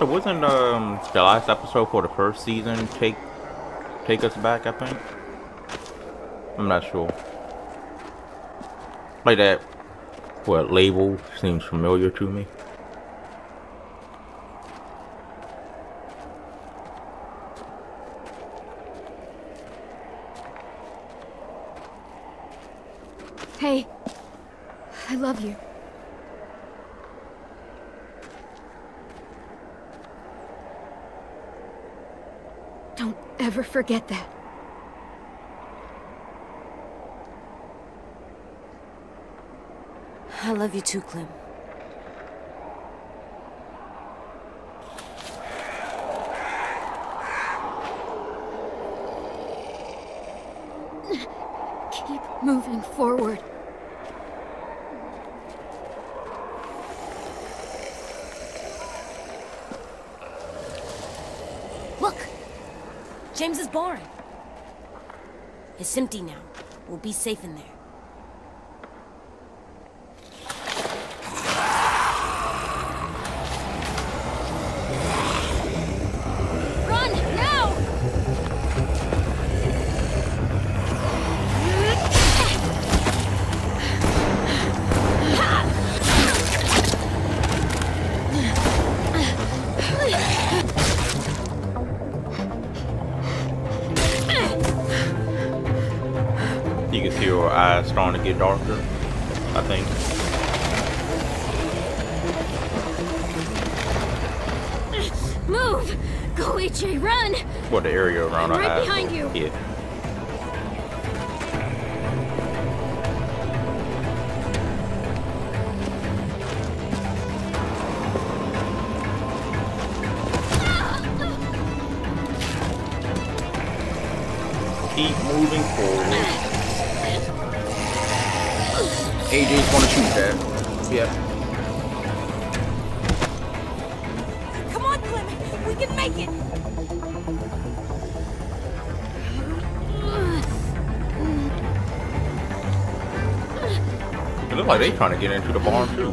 Wasn't um the last episode for the first season take take us back? I think. I'm not sure. Like that. What label seems familiar to me. Hey, I love you. Don't ever forget that. I love you too, Clem. Keep moving forward. Look! James's barn. It's empty now. We'll be safe in there. You can see eyes starting to get darker. I think. Move! Go, AJ, run! What the area around I'm her right eyes. behind you. Yeah. Keep moving forward. AJ's gonna shoot that. Yeah. Come on, Clem! We can make it! It looks like they trying to get into the barn too.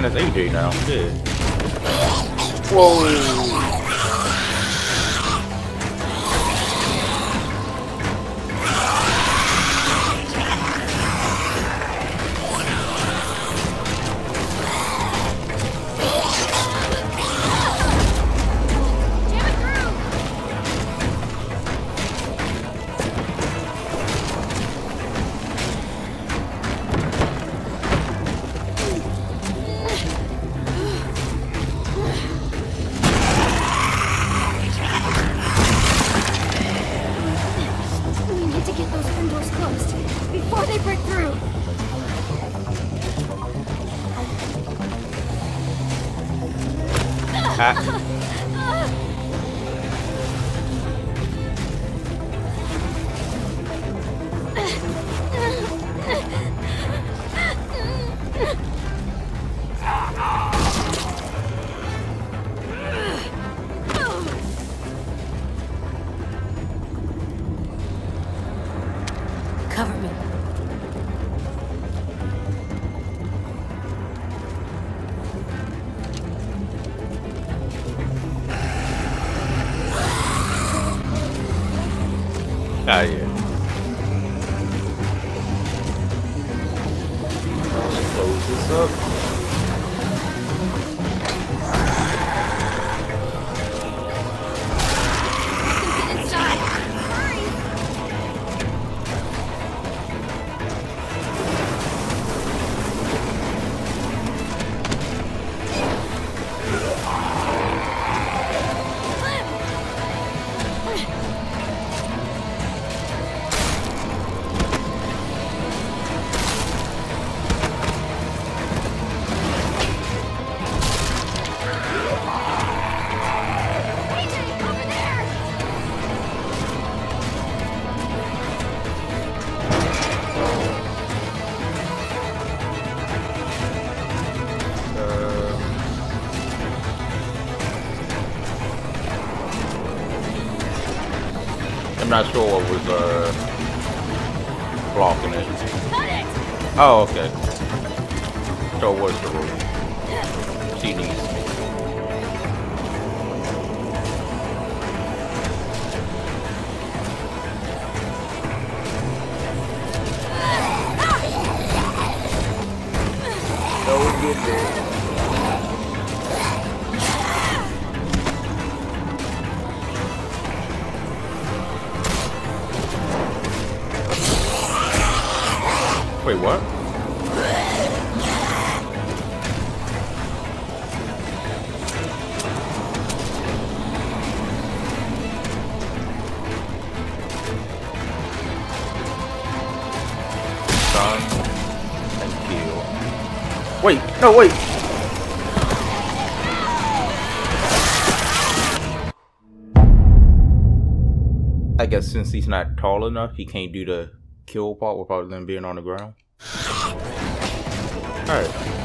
Yeah, I think we're playing as AJ now. Yeah. Whoa. I'm not sure what was uh blocking it. Oh, okay. So it was the rule. She needs me. Don't get there. No, wait. I guess since he's not tall enough, he can't do the kill part without them being on the ground. Alright.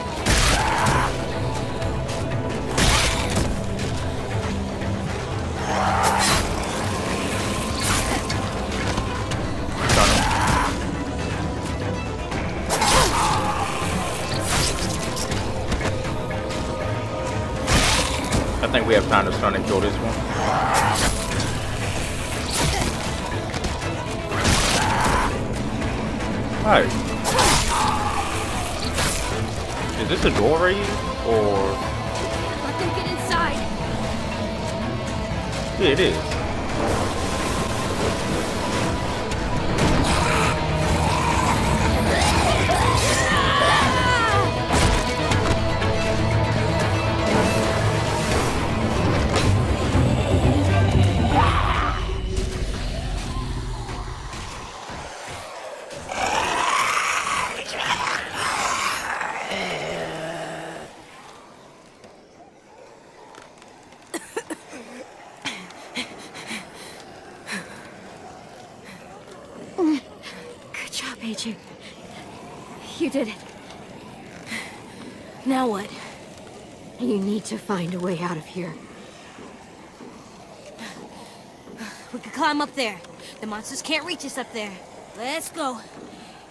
To find a way out of here. We could climb up there. The monsters can't reach us up there. Let's go.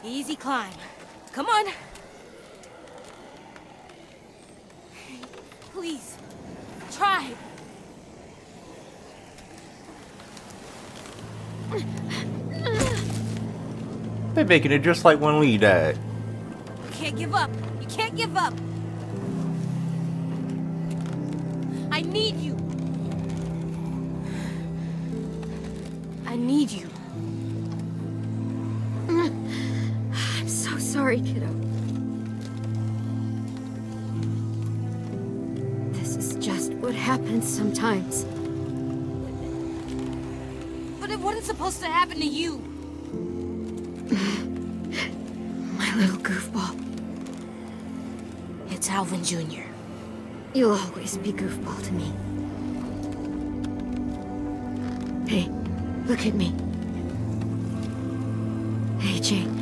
Easy climb. Come on. Please. Try. They're making it just like when Lee died. You can't give up. You can't give up. I need you. I need you. I'm so sorry, kiddo. This is just what happens sometimes. But it wasn't supposed to happen to you. My little goofball. It's Alvin Jr. You'll always be goofball to me. Hey, look at me. AJ, please.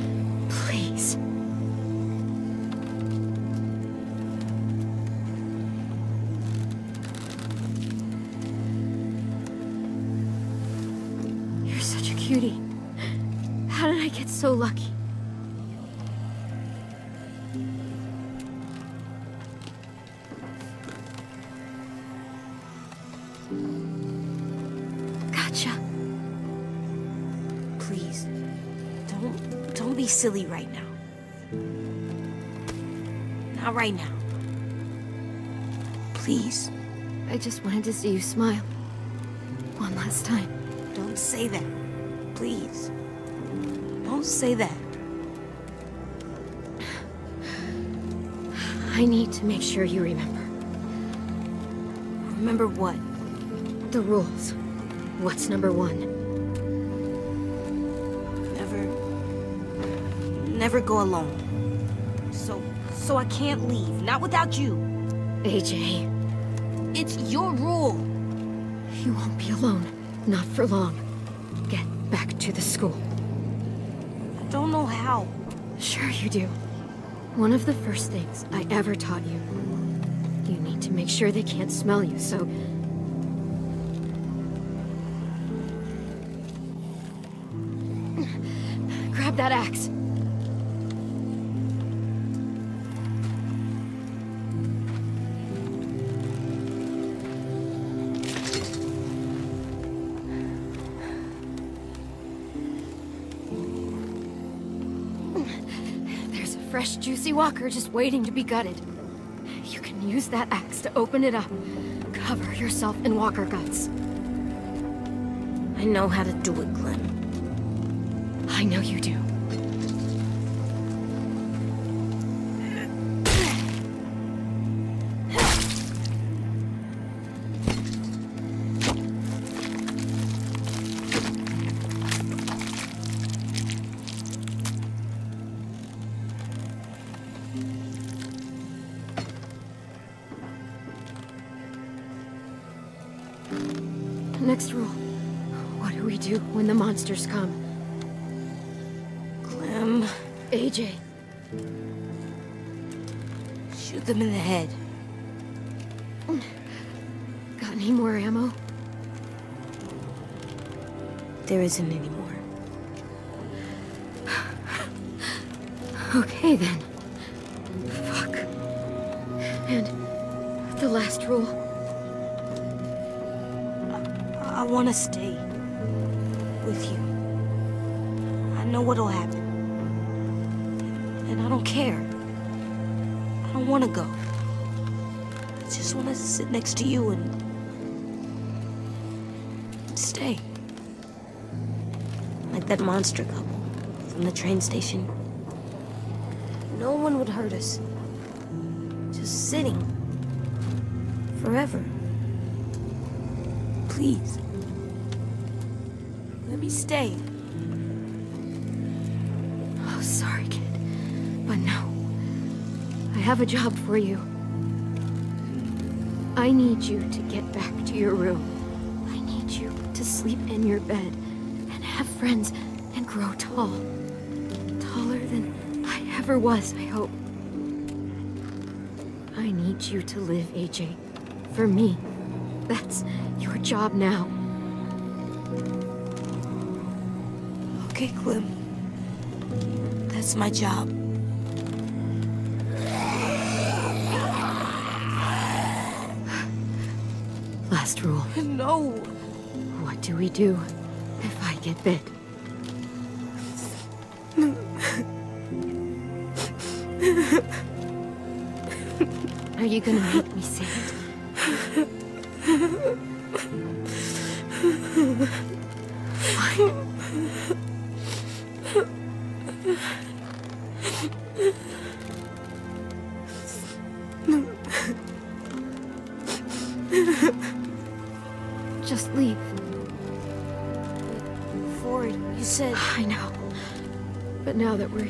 Gotcha. Please. Don't don't be silly right now. Not right now. Please. I just wanted to see you smile. One last time. Don't say that. Please. Don't say that. I need to make sure you remember. Remember what? The rules. What's number one? Never. Never go alone. So. So I can't leave. Not without you. AJ, It's your rule. you won't be alone. Not for long. Get back to the school. I don't know how. Sure you do. One of the first things I ever taught you. You need to make sure they can't smell you, so... that axe. There's a fresh, juicy walker just waiting to be gutted. You can use that axe to open it up. Cover yourself in walker guts. I know how to do it, Clem. I know you do. Next rule. What do we do when the monsters come? Clem, AJ, shoot them in the head. got any more ammo? There isn't any more. Okay then. Fuck. And the last rule. I want to stay with you. I know what'll happen. And I don't care. I don't want to go. I just want to sit next to you and stay. Like that monster couple from the train station. No one would hurt us. Just sitting. Forever. Please. Let me stay. Oh, sorry, kid. But no. I have a job for you. I need you to get back to your room. I need you to sleep in your bed and have friends and grow tall. Taller than I ever was, I hope. I need you to live, AJ. For me. That's your job now. Okay, Clem. That's my job. Last rule. No. What do we do if I get bit? Are you gonna make me say it?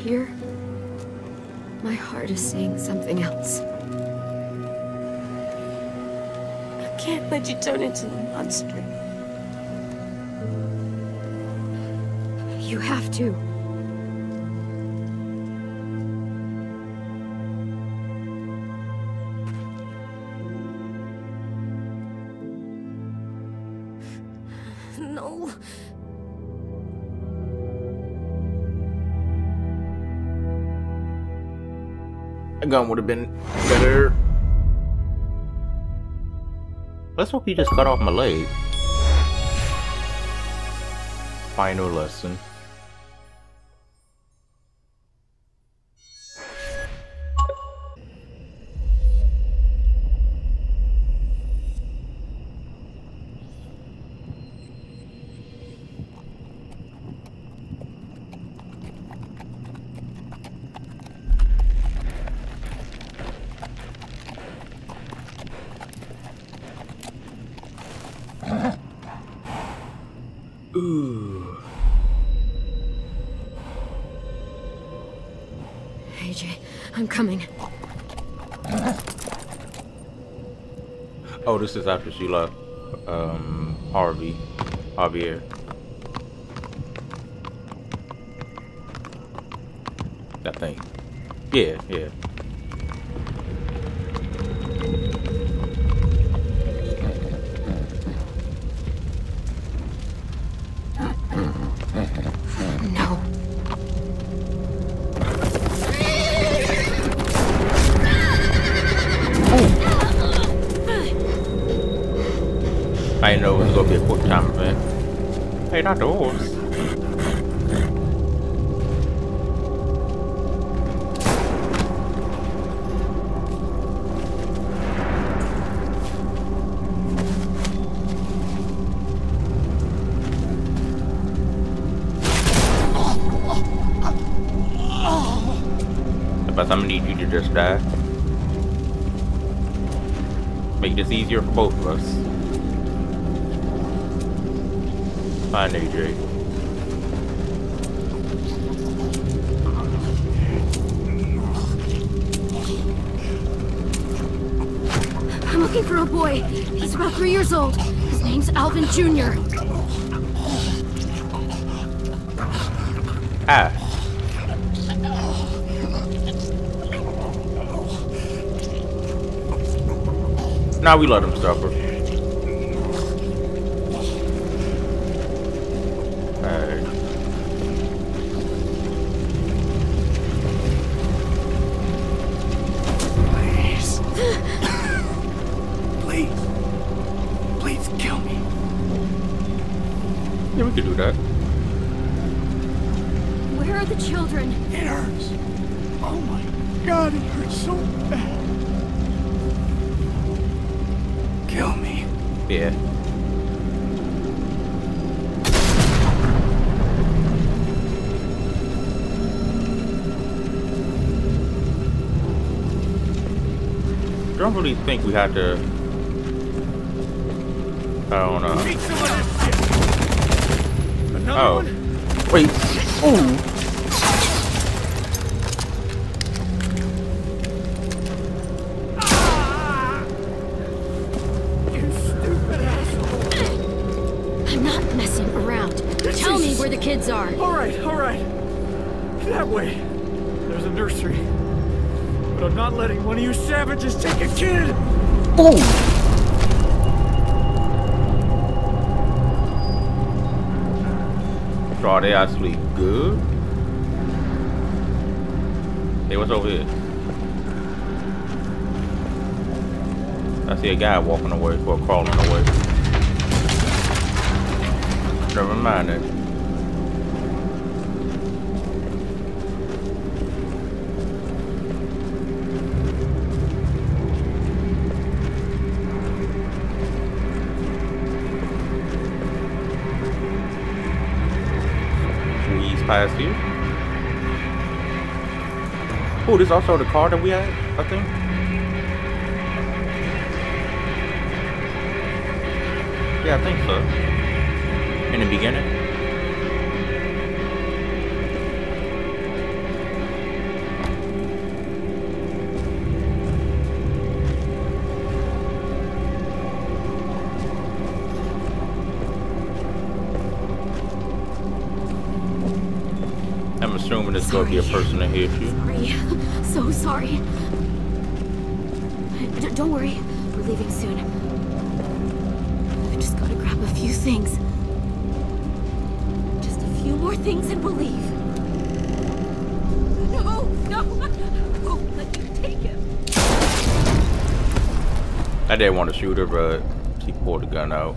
Here, my heart is saying something else. I can't let you turn into a monster. You have to. Gun would have been better. Let's hope he just cut off my leg. Final lesson. This is after she left. Um, Harvey. Javier. That thing. Yeah, yeah. Hey, not the horse. But I'm gonna need you to just die. Make this easier for both of us. Find AJ. I'm looking for a boy. He's about three years old. His name's Alvin Jr. Ah. Now we let him suffer. I don't really think we had to. I don't know. Take some of this shit. Another Oh. Wait. Ooh. Letting one of you savages take a kid. So are they actually good? Hey, what's over here? I see a guy walking away or crawling away. Never mind it. Past here. Oh, this is also the car that we had, I think. Yeah, I think so. In the beginning. Gonna be a person that hit you. Sorry. So sorry. D- don't worry. We're leaving soon. I just gotta grab a few things. Just a few more things and we'll leave. No, no, I won't oh, let you take him. I didn't want to shoot her, but she pulled the gun out.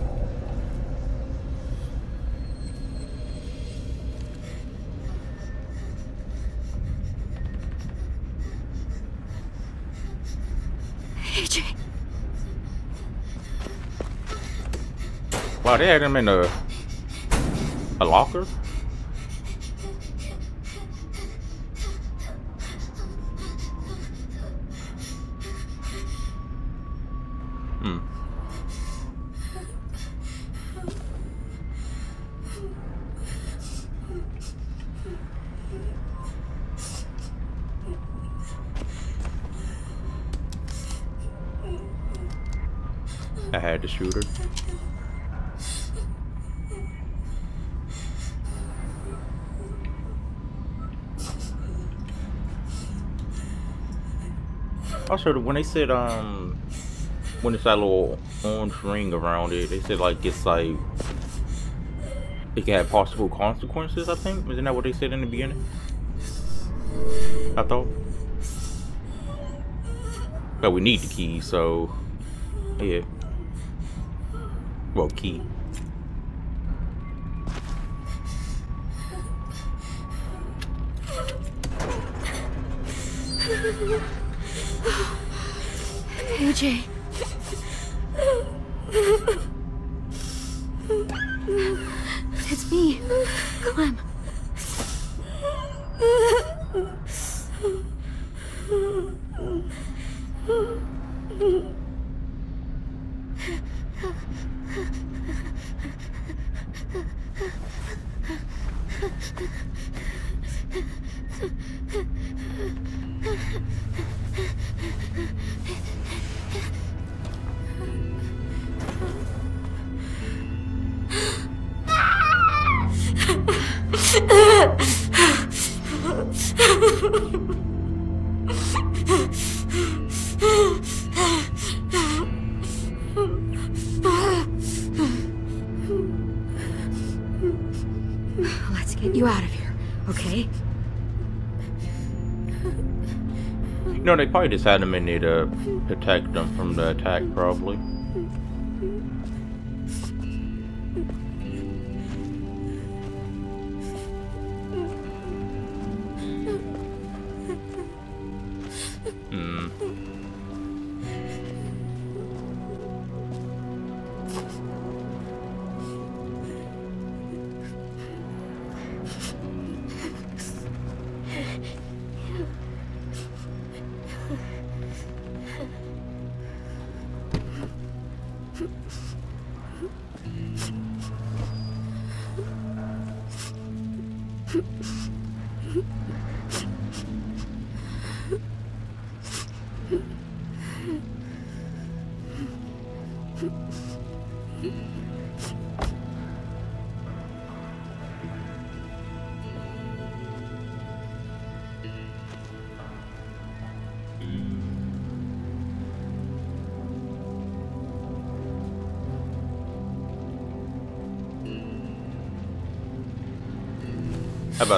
Wow, they had him in a a locker. When they said um, when it's that little orange ring around it, they said like it's like it can have possible consequences. I think isn't that what they said in the beginning? I thought. But we need the key, so yeah. Well, key. AJ. Let's get you out of here, okay? You know, they probably just had him in there to protect them from the attack, probably.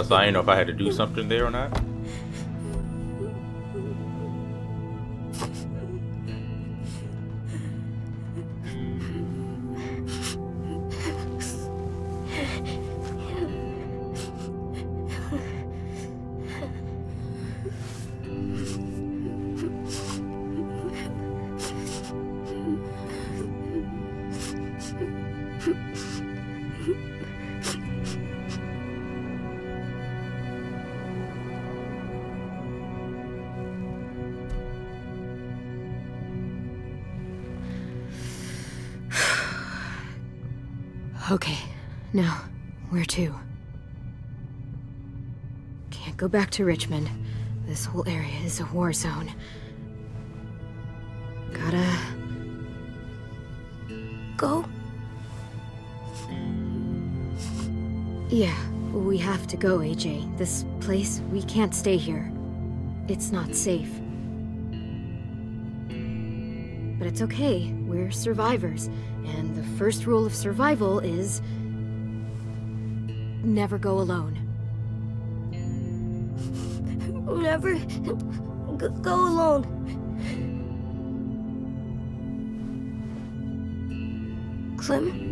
So I didn't know if I had to do something there or not? Okay, now, where to? Can't go back to Richmond. This whole area is a war zone. Gotta... Go? Yeah, we have to go, AJ. This place, we can't stay here. It's not safe. It's okay, we're survivors. And the first rule of survival is... Never go alone. Never go alone. Clem?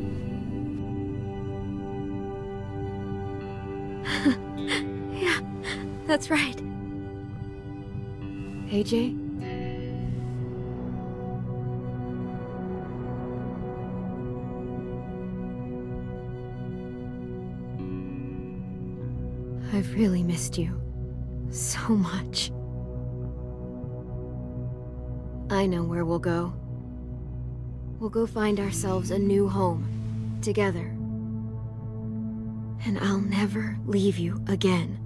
Yeah, that's right. AJ? Really missed you. So much. I know where we'll go. We'll go find ourselves a new home. Together. And I'll never leave you again.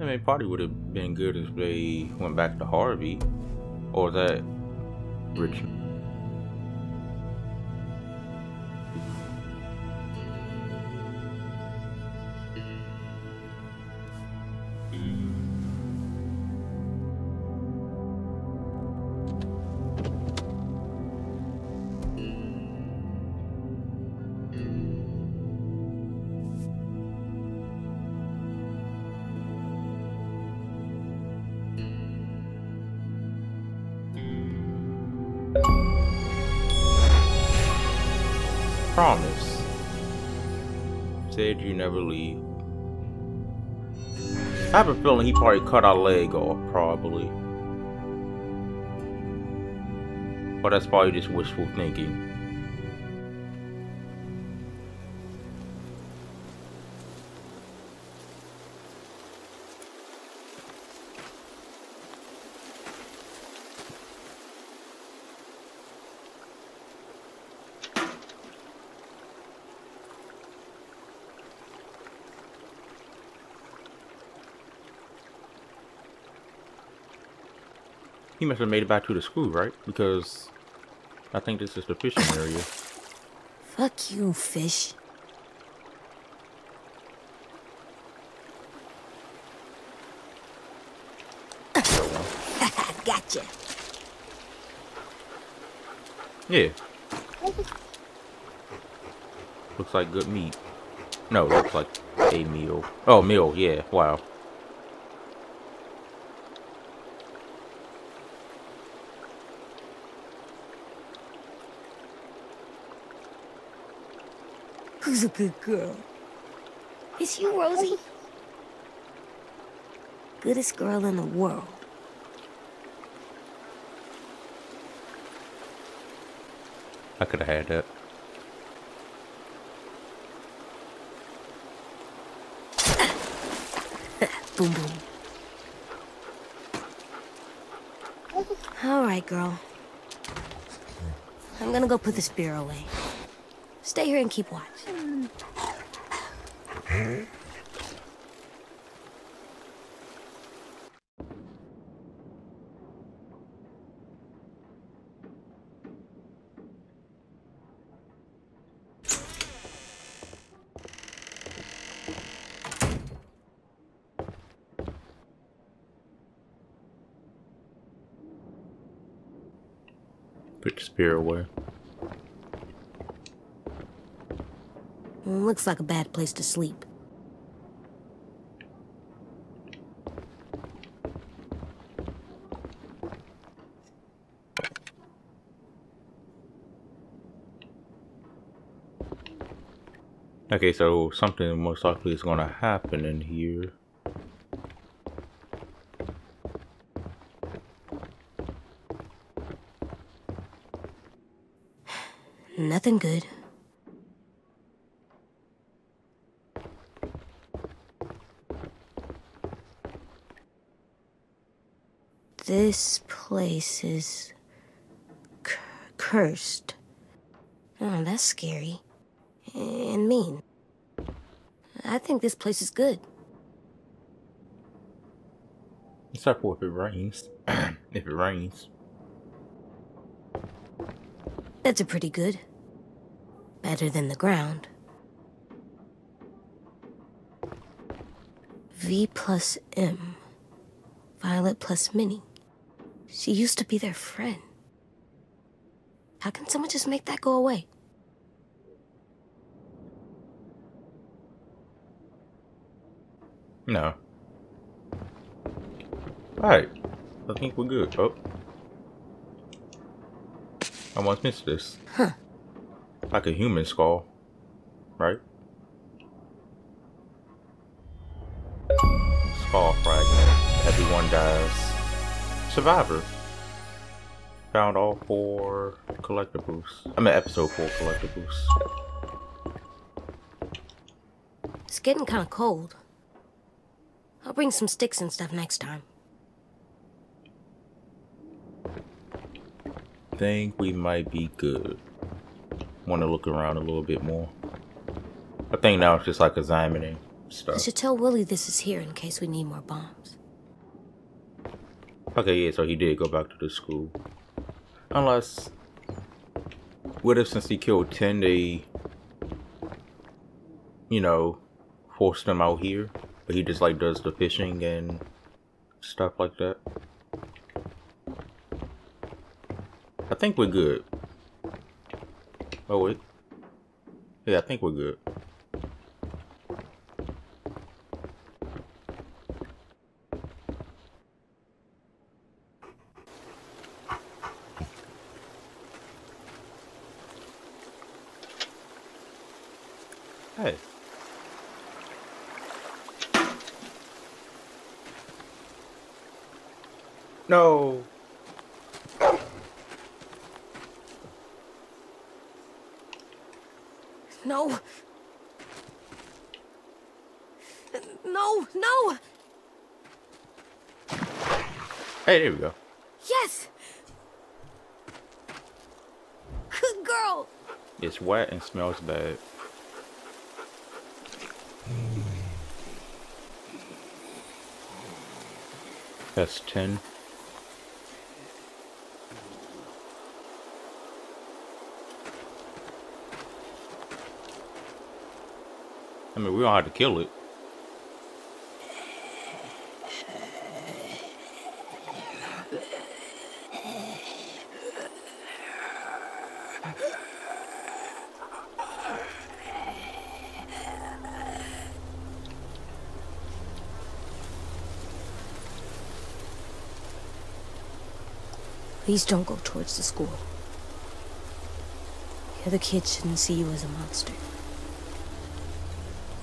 I mean, probably would have been good if they went back to Harvey. Or that Richmond. Promise. Said you never leave. I have a feeling he probably cut our leg off, probably. But that's probably just wishful thinking. He must have made it back to the school, right? Because I think this is the fishing area. Fuck you, fish. gotcha. Yeah. Looks like good meat. No, looks like a meal. Oh, meal, yeah, wow. Who's a good girl? It's you, Rosie. Goodest girl in the world. I could have had it. Boom, boom. All right, girl. I'm gonna go put the spear away. Stay here and keep watch. Put the spear away. Looks like a bad place to sleep. Okay, so something most likely is gonna happen in here. Nothing good. This place is cursed. Oh, that's scary. And mean. I think this place is good. Except for if it rains. if it rains. That's a pretty good. Better than the ground. V plus M. Violet plus Minnie. She used to be their friend. How can someone just make that go away? No. Alright. I think we're good. Oh. I almost missed this. Huh. Like a human skull. Right? Survivor. Found all four collectibles. I mean episode four collectibles. It's getting kind of cold. I'll bring some sticks and stuff next time. think we might be good. Want to look around a little bit more. I think now it's just like examining I stuff. should tell Willy this is here in case we need more bombs. Okay, yeah, so he did go back to the school. Unless, what if since he killed Tenn, they, you know, forced him out here? But he just like does the fishing and stuff like that. I think we're good. Oh wait. Yeah, I think we're good. Hey. No. No. No, no! Hey, there we go. Yes! Good girl! It's wet and smells bad. That's 10. Mean, we don't have to kill it. Please don't go towards the school. The other kids shouldn't see you as a monster.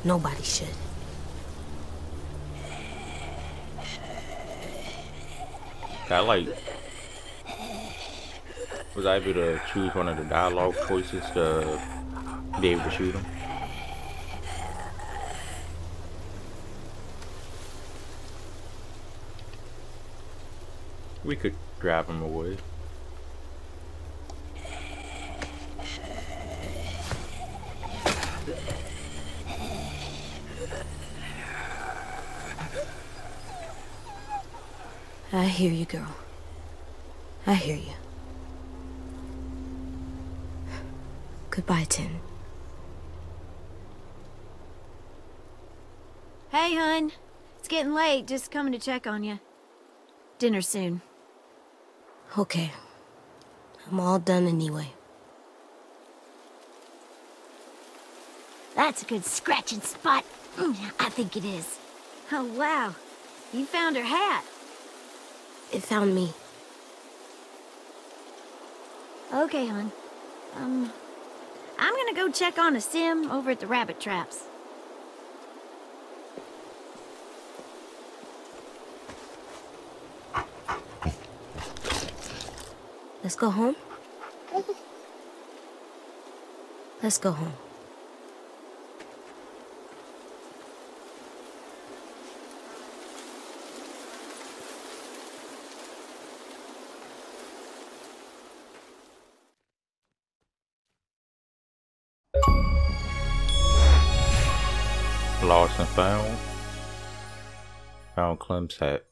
Nobody should. I like was I able to choose one of the dialogue choices to be able to shoot him. We could grab him away. I hear you, girl. I hear you. Goodbye, Tenn. Hey, hun. It's getting late. Just coming to check on you. Dinner soon. Okay. I'm all done anyway. That's a good scratching spot. Mm, I think it is. Oh, wow. You found her hat. It found me. Okay, hun. Um, I'm gonna go check on Aasim over at the rabbit traps. Let's go home? Let's go home. Lost and found. Found Clem's hat.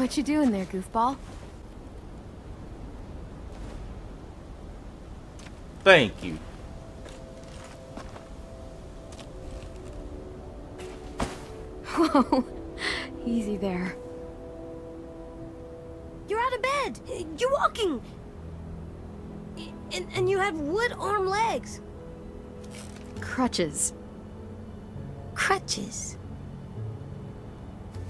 What you doing there, goofball? Thank you. Whoa. Easy there. You're out of bed. You're walking. And, and you have wood arm legs. Crutches. Crutches.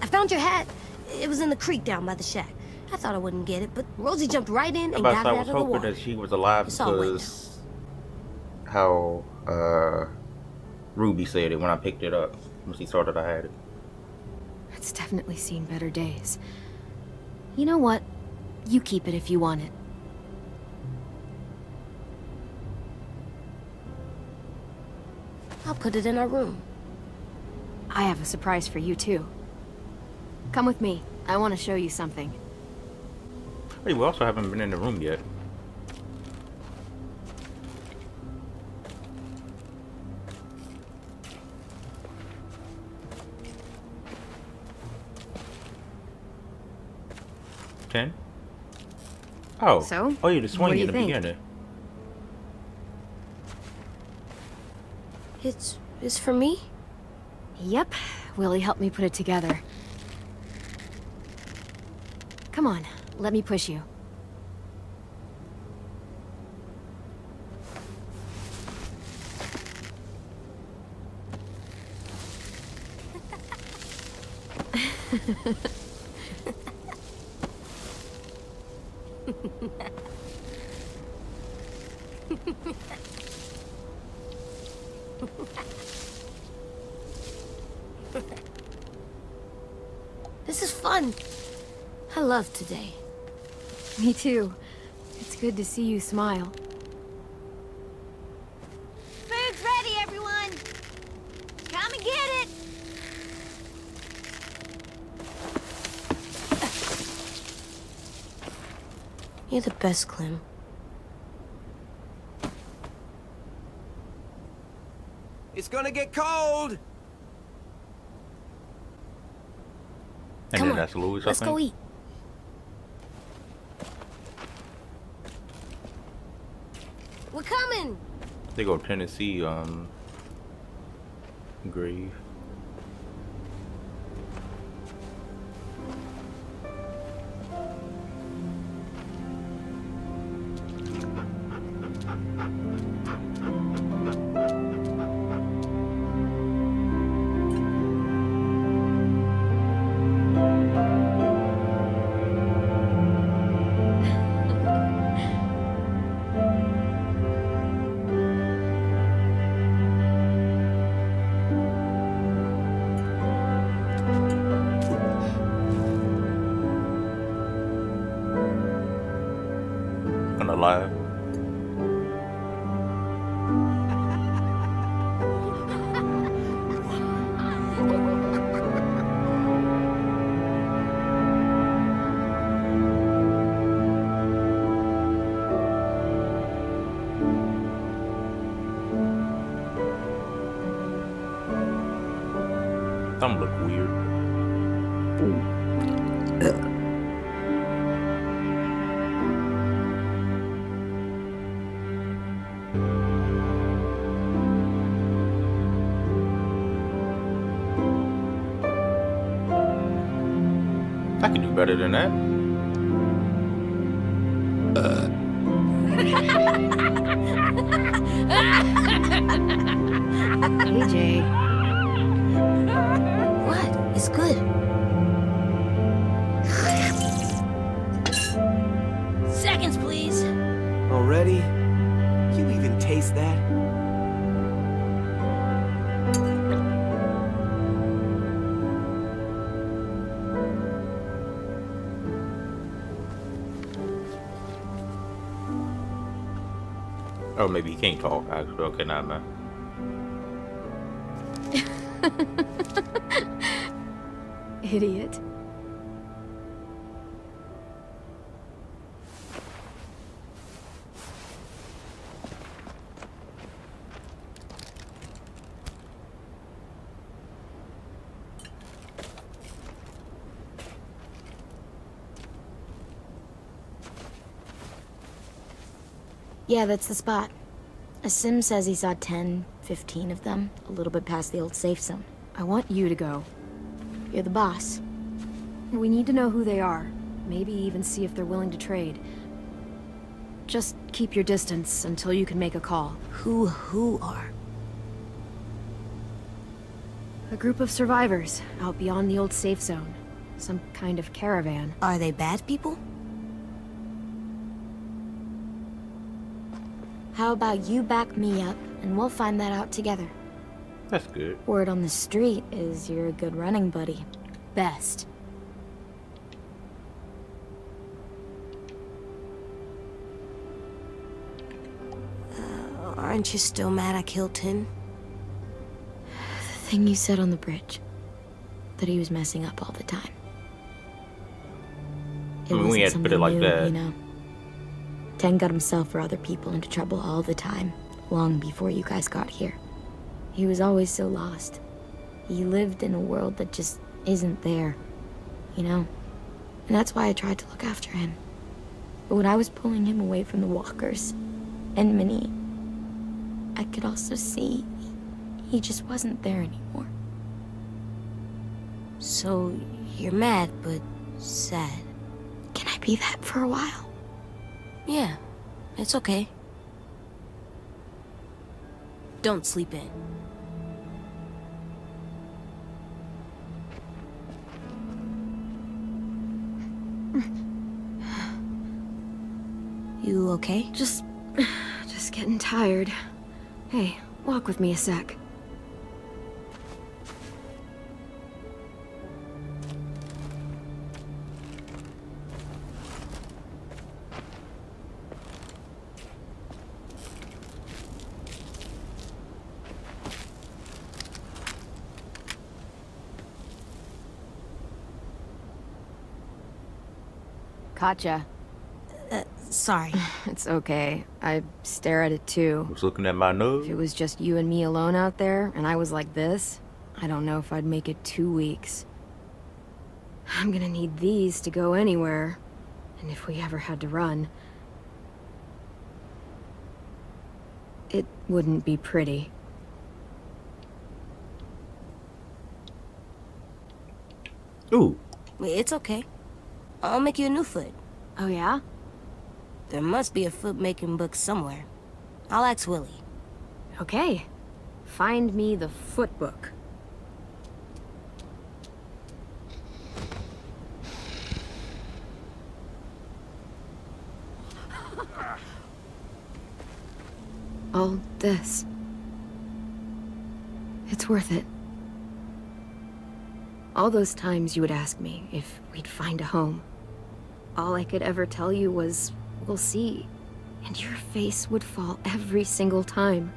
I found your hat. It was in the creek down by the shack. I thought I wouldn't get it, but Rosie jumped right in and got I it out was of the hoping water. that she was alive It's because how uh Ruby said it when I picked it up. When she saw that I had it. It's definitely seen better days. You know what? You keep it if you want it. I'll put it in our room. I have a surprise for you, too. Come with me. I want to show you something. Hey, we also haven't been in the room yet. Ten? Oh. So, Oh, you're the swing you in the think? beginning. It's it's for me. Yep. Willy helped me put it together. Come on. Let me push you. This is fun. I love today. Me too. It's good to see you smile. Food's ready, everyone! Come and get it! You're the best, Clem. It's gonna get cold. And Come then on, that's Louis, Let's I think. go eat. We're coming. They go Tennessee, um, Grave. Some look weird. I can do better than that. AJ. maybe he can't talk, actually. Okay, never man. Idiot. Yeah, that's the spot. Aasim says he saw 10, 15 of them, a little bit past the old safe zone. I want you to go. You're the boss. We need to know who they are. Maybe even see if they're willing to trade. Just keep your distance until you can make a call. Who, who are? A group of survivors out beyond the old safe zone. Some kind of caravan. Are they bad people? How about you back me up, and we'll find that out together. That's good. Word on the street is you're a good running buddy. Best. Uh, aren't you still mad I killed Tenn? The thing you said on the bridge. That he was messing up all the time. It I mean, we wasn't had to put it like new, that. You know? Tenn got himself or other people into trouble all the time, long before you guys got here. He was always so lost. He lived in a world that just isn't there, you know? And that's why I tried to look after him. But when I was pulling him away from the walkers and Minnie, I could also see he just wasn't there anymore. So, you're mad, but sad. Can I be that for a while? Yeah, it's okay. Don't sleep in. You okay? Just... just getting tired. Hey, walk with me a sec. Katja. Uh, sorry. It's okay. I stare at it too. was looking at my nose. If it was just you and me alone out there, and I was like this, I don't know if I'd make it two weeks. I'm gonna need these to go anywhere. And if we ever had to run... It wouldn't be pretty. Ooh, It's okay. I'll make you a new foot. Oh yeah? There must be a foot making book somewhere. I'll ask Willy. Okay. Find me the foot book. All this. It's worth it. All those times you would ask me if we'd find a home. All I could ever tell you was, we'll see. And your face would fall every single time.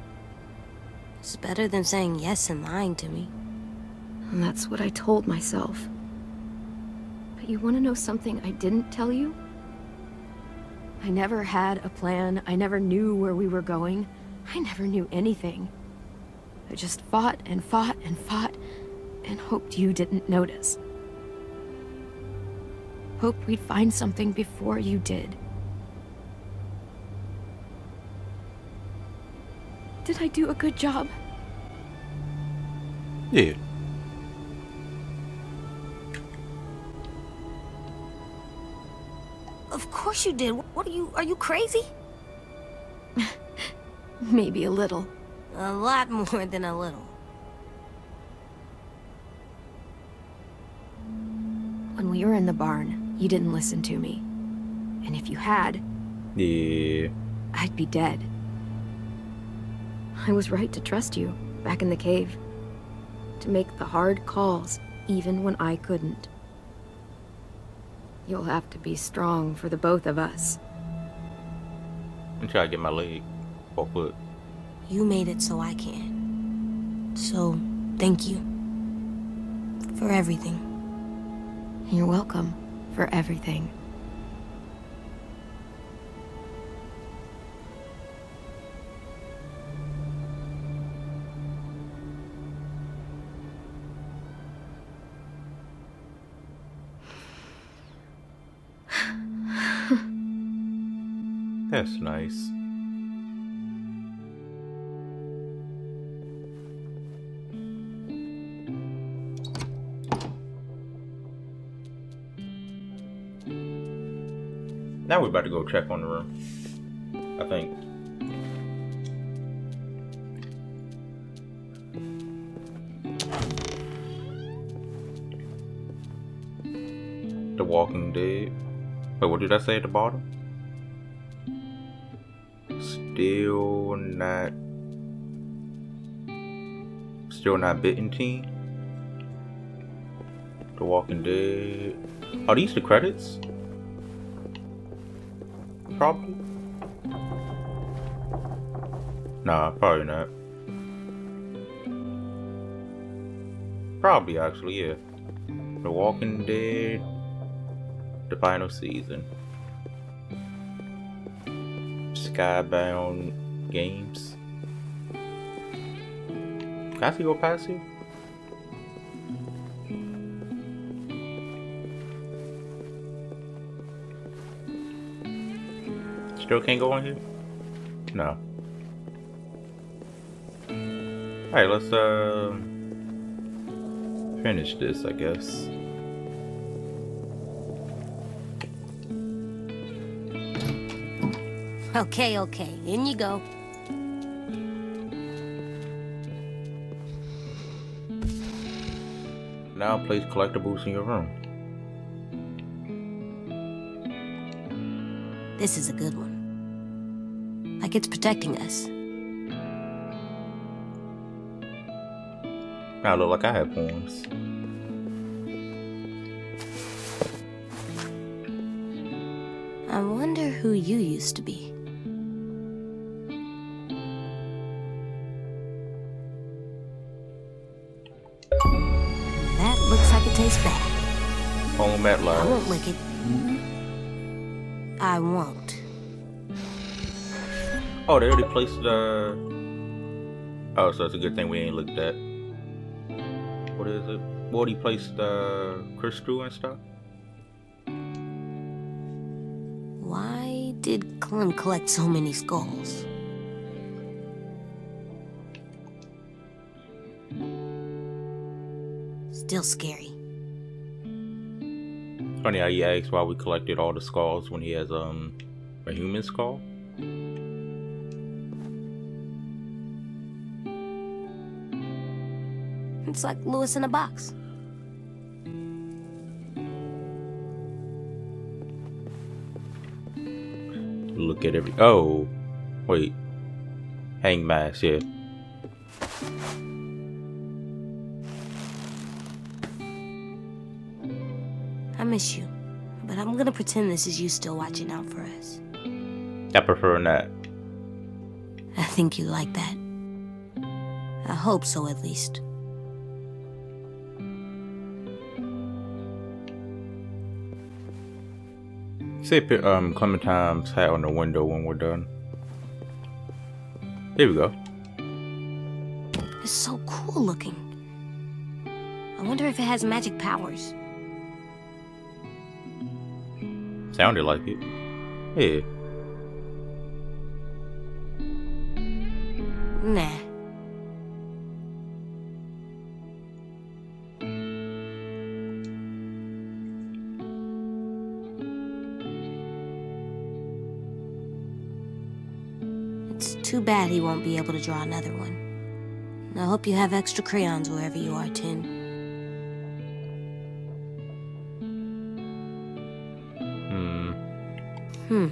It's better than saying yes and lying to me. And that's what I told myself. But you want to know something I didn't tell you? I never had a plan. I never knew where we were going. I never knew anything. I just fought and fought and fought and hoped you didn't notice. Hoped we'd find something before you did. Did I do a good job? yeah. Of course you did. What are you, are you crazy? Maybe a little. A lot more than a little. When we were in the barn, you didn't listen to me. And if you had, Yeah. I'd be dead. I was right to trust you, back in the cave. To make the hard calls, even when I couldn't. You'll have to be strong for the both of us. I'm trying to get my leg or foot. You made it so I can. So, thank you. For everything. You're welcome for everything. That's nice. Now we're about to go check on the room. I think. The Walking Dead. Wait, what did I say at the bottom? Still not. Still not bitten team. The Walking Dead. Are these the credits? Probably. Nah, probably not. Probably actually, yeah. The Walking Dead, the final season. Skybound Games. Can I see go past here? Still can't go on here? No. Alright, let's uh finish this, I guess. Okay, okay, in you go. Now place collectibles in your room. This is a good one. Like it's protecting us. I look like I have horns. I wonder who you used to be. That looks like it tastes bad. Home at I won't last. lick it. I won't. Oh, they already placed the. Oh, so it's a good thing we ain't looked at. What is it? What he placed the crystal and stuff? Why did Clem collect so many skulls? Still scary. Funny how he asked why we collected all the skulls when he has um a human skull. It's like Louis in a box. Look at every. Oh, wait. Hang mask, yeah. I miss you, but I'm gonna pretend this is you still watching out for us. I prefer that. I think you like that. I hope so, at least. Say um Clementine's hat on the window when we're done. Here we go. It's so cool looking. I wonder if it has magic powers. Sounded like it. Yeah. Nah. Bad he won't be able to draw another one. I hope you have extra crayons wherever you are, Tenn. Hmm. Hmm.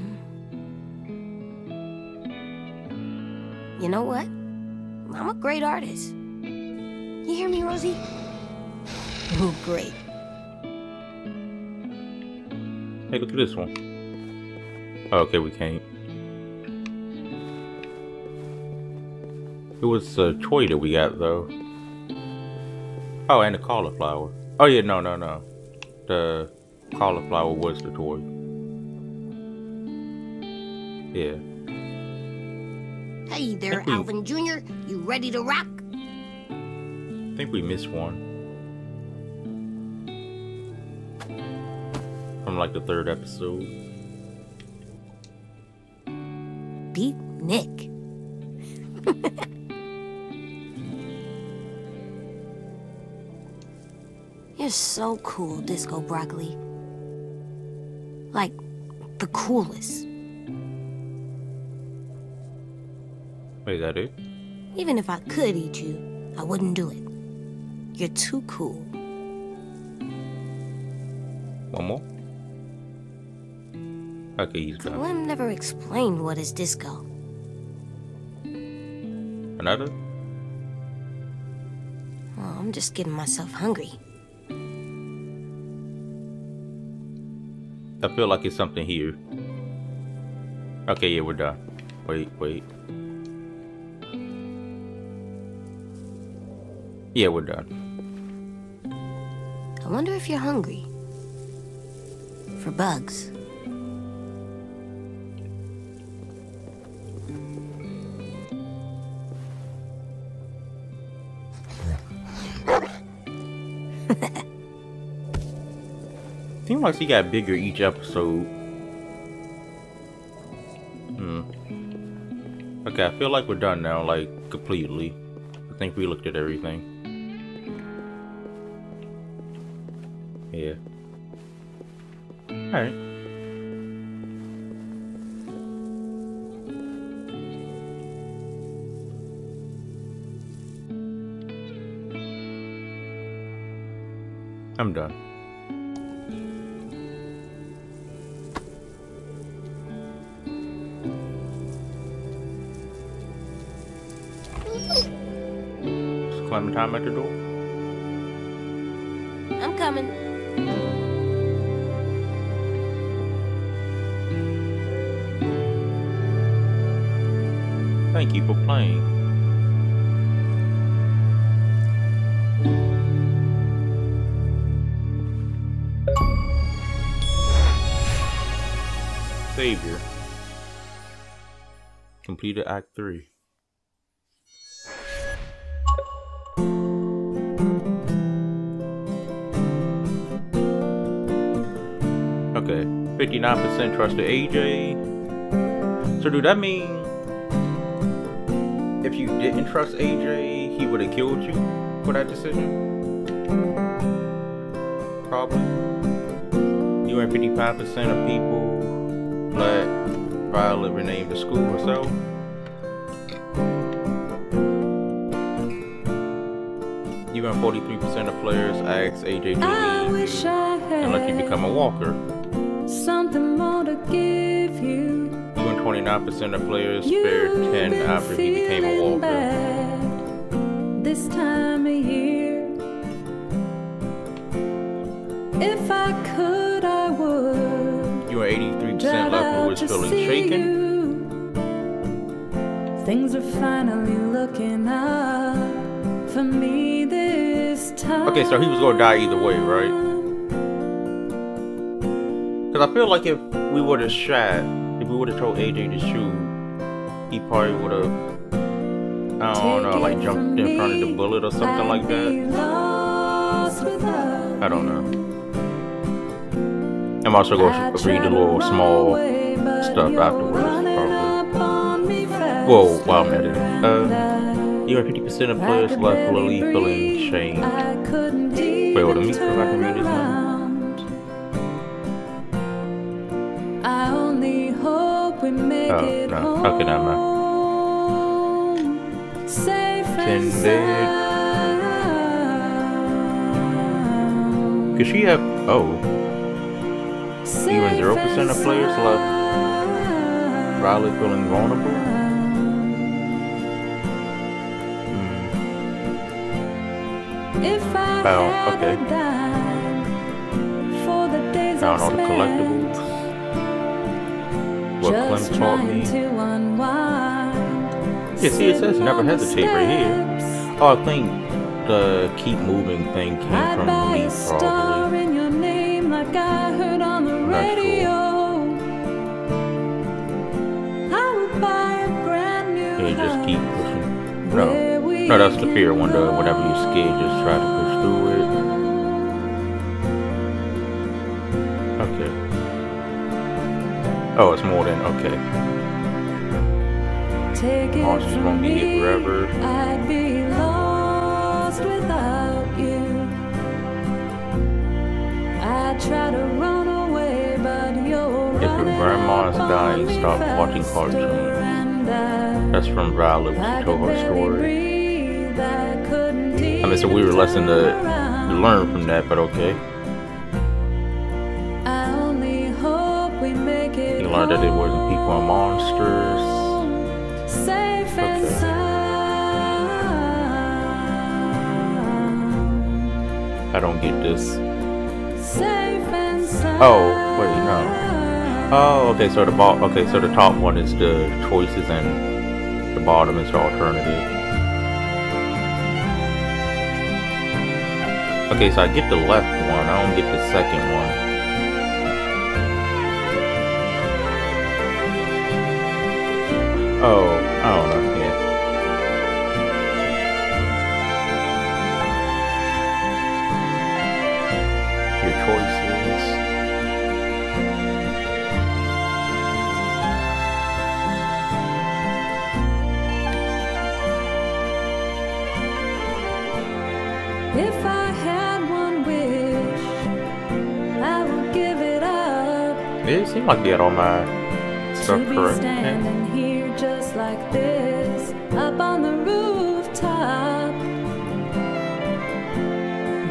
You know what? I'm a great artist. You hear me, Rosie? Oh, great. Hey, look at this one. Okay, we can't. It was a toy that we got though. Oh, and the cauliflower. Oh yeah, no, no, no. The cauliflower was the toy. Yeah. Hey there, you. Alvin Jr. You ready to rock? I think we missed one. From like the third episode. Beat Nick. You're so cool, Disco Broccoli. Like, the coolest. Wait, is that it? Even if I could eat you, I wouldn't do it. You're too cool. One more? Okay, he's done. Clem never explained what is disco. Another? Oh, I'm just getting myself hungry. I feel like it's something here. Okay, yeah, we're done. Wait, wait. Yeah, we're done. I wonder if you're hungry. For bugs. Seems like he got bigger each episode. Hmm. Okay, I feel like we're done now, like, completely. I think we looked at everything. Yeah. Alright. I'm done. At the door? I'm coming. Thank you for playing. Savior. Completed Act 3. 59% trust to AJ. So, do that mean if you didn't trust AJ, he would have killed you for that decision? Probably. You and 55% of people let Violet rename the school herself. You and 43% of players asked AJ to leave wish you I and let you become a walker. More you. And 29% of players spared Tenn been after he became a walker. this time of year. If I could, I would. You are 83% drive left out Louis feeling shaken. you. Things are finally looking up for me this time. Okay, so he was gonna die either way, right? Because I feel like if we would have shot, if we would have told AJ to shoot, he probably would have, I don't know, like jumped in front of the bullet or something like that. I don't know. I'm also going to read a little small stuff afterwards, probably. Whoa, while I'm editing. Uh, you have 50% of players left Lilly feeling shame. Wait, Wait, hold on, let Oh, it no. Okay, never mind. Safe and. Cause she have, oh, Safe 0% of players left Riley feeling vulnerable. Hmm. If I Oh, okay. a dime for the days Found I've all the spent collectibles. What Clem just taught me. trying to unwind. Yeah, see, it says never Sitting on the hesitate right here. Oh, I think the keep moving thing came I'd from buy Lee, a star probably. in your name like I heard on the not sure. radio. I would buy a brand new Yeah, just keep pushing. No, no, that's the fear one. Whenever you're scared, just try to push through it. Oh, it's more than okay. Take it Monsters from won't be here me, forever. I'd be lost without you. I try to run away, but you're If your Grandma's dying, stop watching cartoons. That's from Violet she told her story. I mean, it's a weird lesson to, to learn from that, but okay. Learned that it wasn't people and monsters. Safe and Okay. sound. I don't get this. And. Oh, wait, no. Oh, okay, so the bo- okay, so the top one is the choices and the bottom is the alternative. Okay, so I get the left one, I don't get the second one. Oh, I don't know, yeah. Your choices. If I had one wish, I would give it up. It seemed like you had all my stuff correct. Like this, up on the rooftop.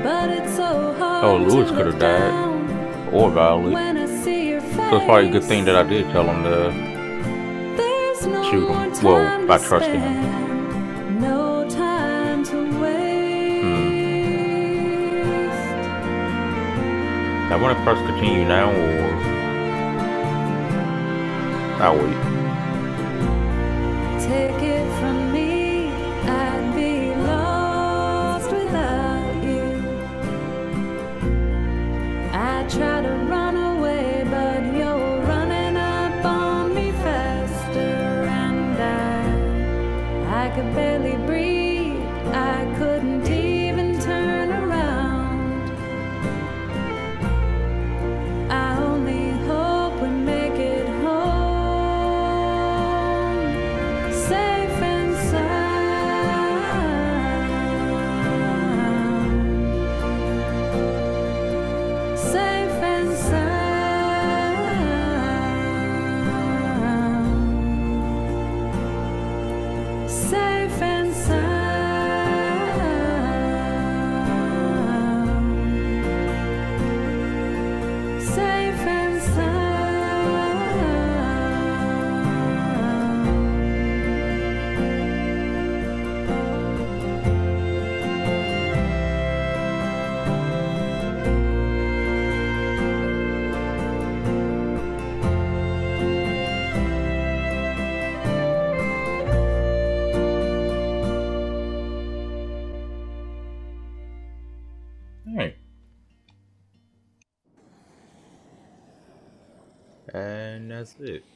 But it's so hard. Oh, Louis to could've died. Or Violet. When I see your face. So it's probably a good thing that I did tell him to. No shoot him. Well, by to trusting him. spend, No time to hmm. waste. I want to press continue now or. I'll wait.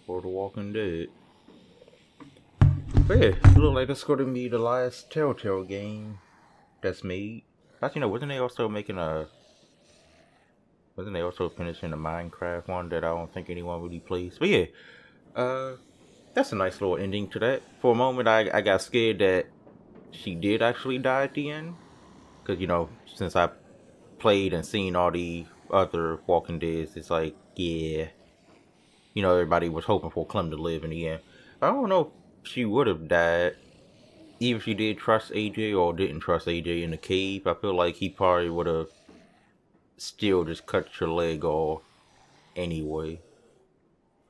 For The Walking Dead. But yeah, look like that's gonna be the last Telltale game that's made. Actually, no, wasn't they also making a. Wasn't they also finishing the Minecraft one that I don't think anyone really plays? But yeah, uh, that's a nice little ending to that. For a moment, I, I got scared that she did actually die at the end. Because, you know, since I played and seen all the other Walking Deads, it's like, yeah. You know, everybody was hoping for Clem to live in the end. I don't know if she would have died. Even if she did trust AJ or didn't trust AJ in the cave, I feel like he probably would have still just cut your leg off anyway.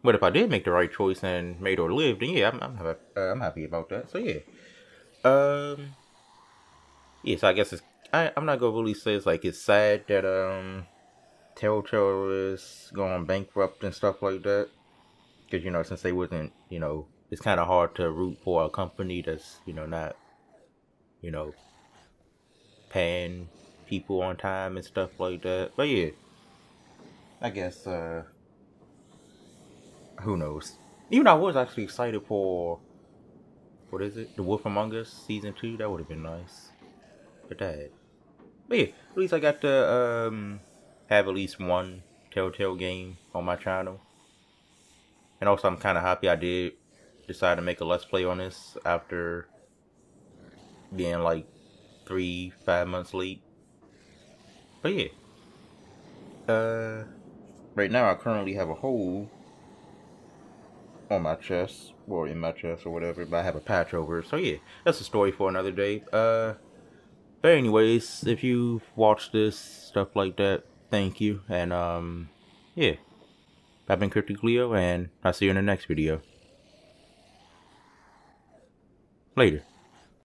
But if I did make the right choice and made her live, then yeah, I'm I'm, happy, uh, I'm happy about that. So yeah, um, yeah. So I guess it's I I'm not gonna really say it's like it's sad that um Telltale is going bankrupt and stuff like that. Because you know, since they wasn't, you know, it's kind of hard to root for a company that's you know not, you know, paying people on time and stuff like that. But yeah, I guess uh, who knows? Even I was actually excited for what is it? The Wolf Among Us season two. That would have been nice. But that. But yeah, at least I got the, um have at least one Telltale game on my channel. And also, I'm kind of happy I did decide to make a Let's Play on this after being like three, five months late. But yeah. Uh, right now I currently have a hole on my chest or in my chest or whatever, but I have a patch over it. So yeah, that's a story for another day. Uh, but anyways, if you watched this stuff like that, thank you, and um, yeah, I've been Kryptic Leo, and I'll see you in the next video. Later.